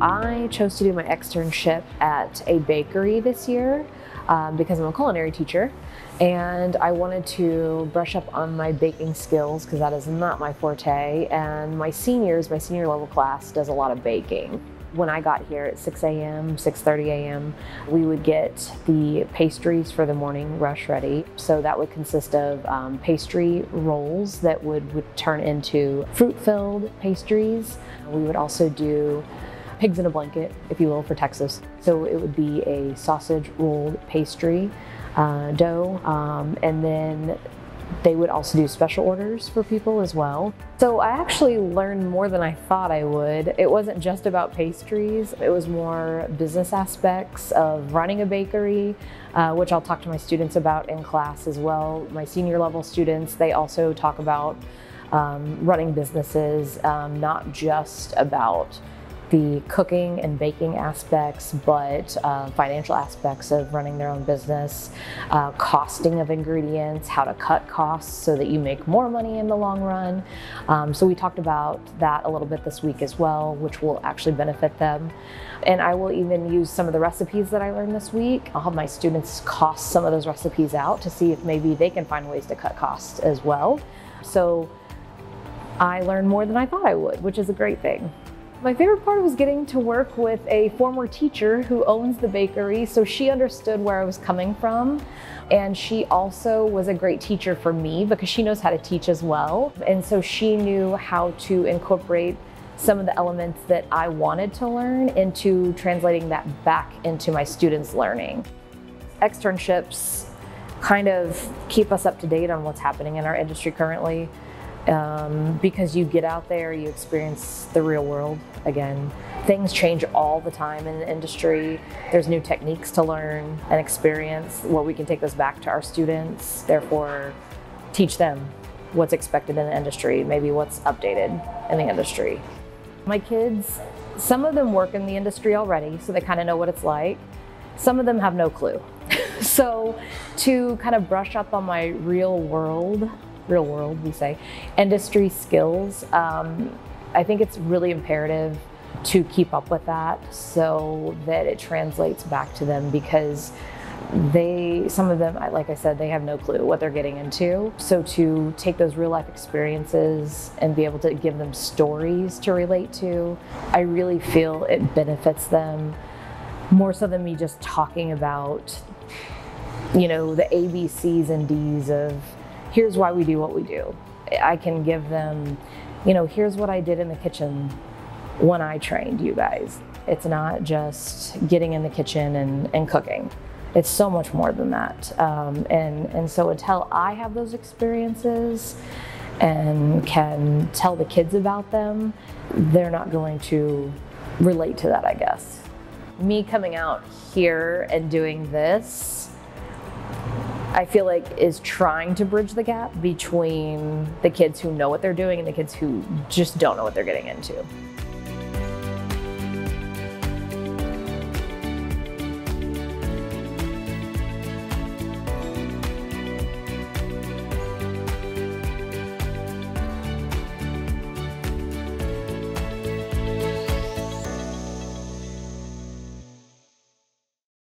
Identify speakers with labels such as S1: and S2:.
S1: I chose to do my externship at a bakery this year um, because I'm a culinary teacher and I wanted to brush up on my baking skills because that is not my forte. And my seniors, my senior level class, does a lot of baking. When I got here at 6 a.m., 6.30 a.m., we would get the pastries for the morning rush ready. So that would consist of um, pastry rolls that would, would turn into fruit-filled pastries. We would also do pigs in a blanket, if you will, for Texas. So it would be a sausage rolled pastry uh, dough, um, and then they would also do special orders for people as well. So I actually learned more than I thought I would. It wasn't just about pastries, it was more business aspects of running a bakery, uh, which I'll talk to my students about in class as well. My senior level students, they also talk about um, running businesses, um, not just about the cooking and baking aspects, but uh, financial aspects of running their own business, uh, costing of ingredients, how to cut costs so that you make more money in the long run. Um, so we talked about that a little bit this week as well, which will actually benefit them. And I will even use some of the recipes that I learned this week. I'll have my students cost some of those recipes out to see if maybe they can find ways to cut costs as well. So I learned more than I thought I would, which is a great thing. My favorite part was getting to work with a former teacher who owns the bakery, so she understood where I was coming from. And she also was a great teacher for me because she knows how to teach as well. And so she knew how to incorporate some of the elements that I wanted to learn into translating that back into my students' learning. Externships kind of keep us up to date on what's happening in our industry currently um, because you get out there, you experience the real world again. Things change all the time in the industry. There's new techniques to learn and experience where we can take those back to our students, therefore, teach them what's expected in the industry, maybe what's updated in the industry. My kids, some of them work in the industry already, so they kind of know what it's like. Some of them have no clue. so, to kind of brush up on my real world real world, we say, industry skills. Um, I think it's really imperative to keep up with that so that it translates back to them because they some of them like i said they have no clue what they're getting into so to take those real life experiences and be able to give them stories to relate to i really feel it benefits them more so than me just talking about you know the abcs and d's of here's why we do what we do. I can give them, you know, here's what I did in the kitchen when I trained you guys. It's not just getting in the kitchen and, and cooking. It's so much more than that. Um, and, and so until I have those experiences and can tell the kids about them, they're not going to relate to that, I guess. Me coming out here and doing this I feel like is trying to bridge the gap between the kids who know what they're doing and the kids who just don't know what they're getting into.